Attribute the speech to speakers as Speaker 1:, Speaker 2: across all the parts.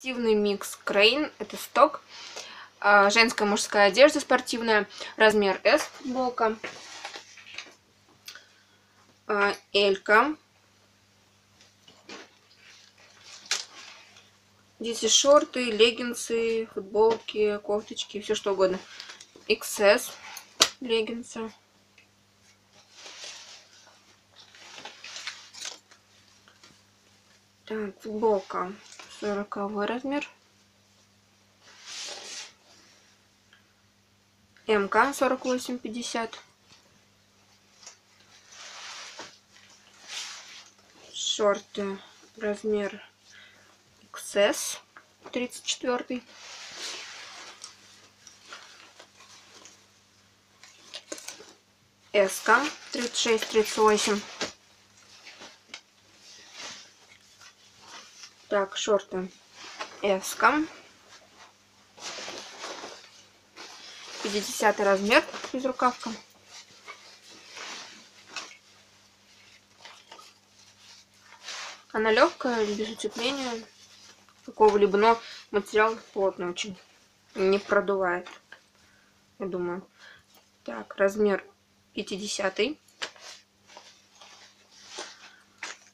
Speaker 1: Спортивный микс Крейн. Это сток. А, женская мужская одежда спортивная. Размер S футболка. А, Элька. Здесь и шорты, леггинсы, футболки, кофточки, все что угодно. XS леггинсы. Так, футболка 40 размер. МК 48-50. Шорты размер XS 34. СК 36-38. Так, шорты S. 50 размер, без рукавка. Она легкая, без утепления какого-либо, но материал плотный очень. Не продувает, я думаю. Так, размер 50 -й.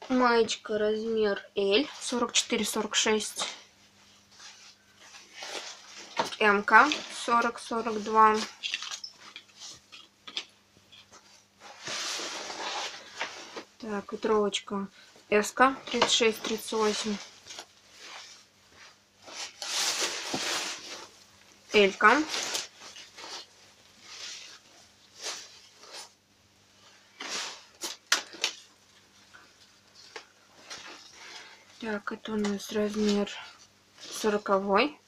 Speaker 1: Маечка размер L, 44-46. МК 40-42. Так, ветровочка СК 36-38. Элька Так, это у нас размер сороковой.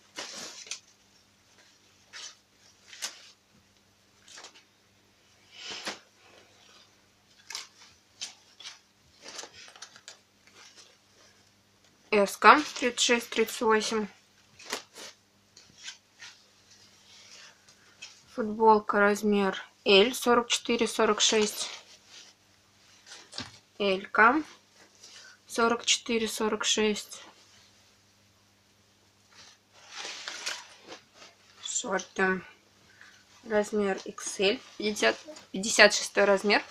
Speaker 1: СК 36-38. Футболка размер L 44-46. Элька сорок четыре сорок шесть. Шорты размер XL 50 56 размер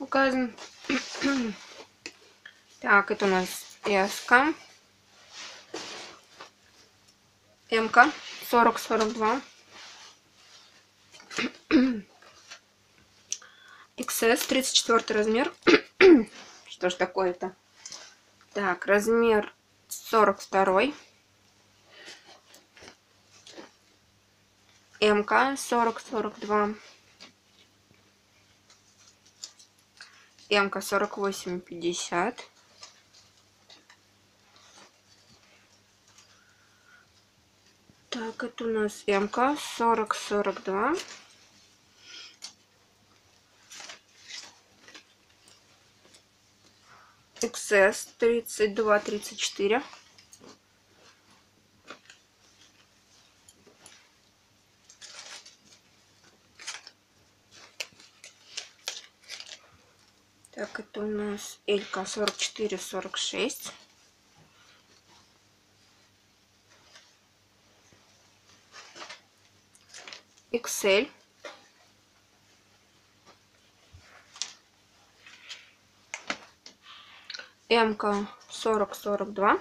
Speaker 1: указан. Так это у нас яска МК 40 42 XS 34 размер. Что ж такое-то так, размер 42. МК 40-42. МК 48-50. Так, это у нас МК 40-42. XS 32-34. Так, это у нас Элька 44-46. XL МК 4042.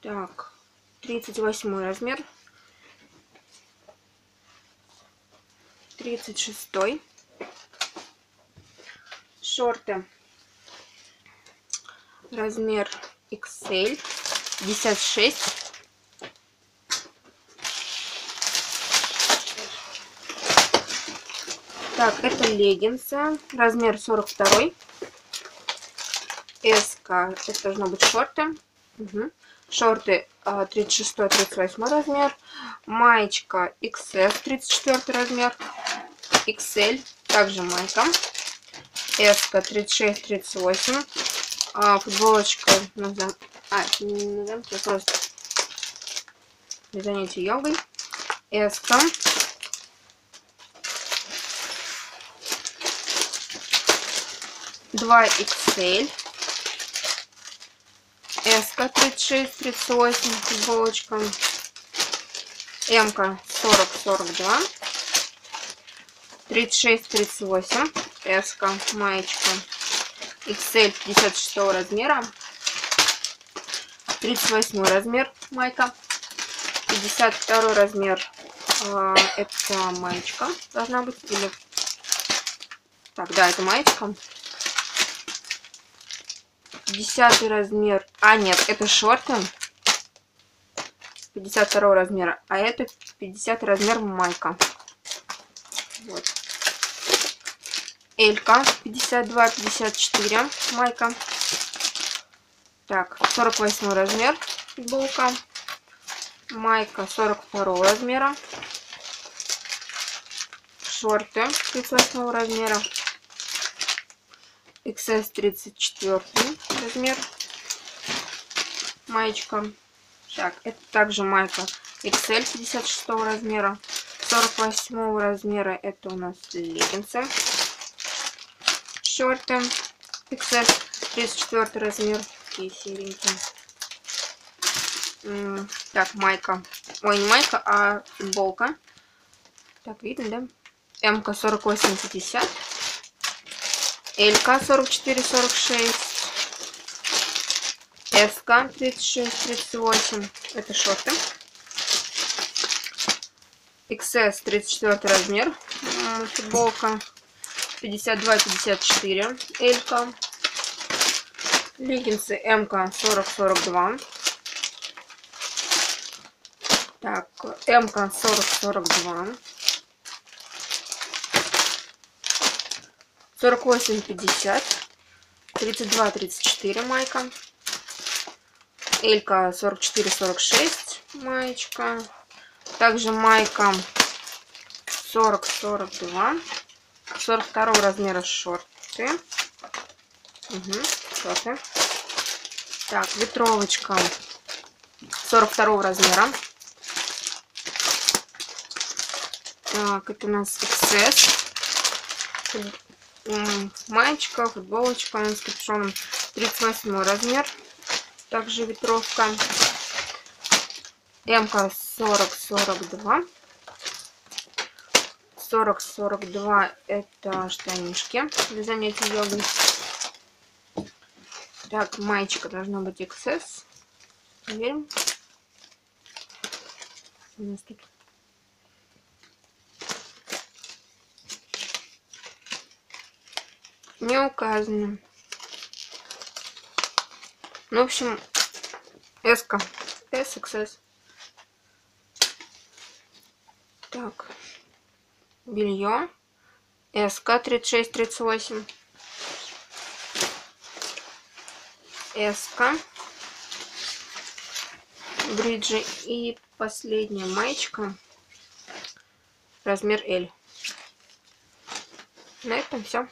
Speaker 1: Так, 38 размер. 36 шорты размер XL 56 Так, это леггинсы. Размер 42. СК. Это должно быть шорты. Угу. Шорты 36-38 а, размер. Маечка XS 34 размер. XL. Также майка. СК 36-38. А, футболочка назовем. А, не просто для занятия йогой. СК 2XL. S 36-38 футболочка. М 40-42. 36-38. S маечка. XL 56 размера. 38 размер майка. 52 размер. Э, это маечка должна быть. Или... Так, да, это маечка. 50 размер. А, нет, это шорты. 52 размера. А это 50 размер майка. Вот. Элька 52-54 майка. Так, 48 размер футболка. Майка 42 размера. Шорты 38 размера. XS 34 размер. Маечка. Так, это также майка XL 56 размера. 48 размера это у нас леггинсы. Шорты XS 34 размер. Такие серенькие. Так, майка. Ой, не майка, а футболка. Так, видно, да? МК 48-50. ЛК 44-46. СК 36-38. Это шорты. XS 34 размер. Футболка 52-54. ЛК. Леггинсы МК 40-42. Так, МК 40-42. 48-50. 32-34 майка. Элька 44-46 маечка. Также майка 40-42. 42 размера шорты. Угу, шорты. Так, ветровочка 42 размера. Так, это у нас XS маечка, футболочка с капюшоном 38 размер. Также ветровка. МК 40-42. 40-42 это штанишки для занятий йогой. Так, маечка должна быть XS. Проверим. У нас тут не указано. Ну, в общем, S, SXS. Так, белье. СК 36-38. СК. Бриджи. И последняя маечка. Размер L. На этом все.